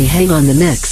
Hang on the mix.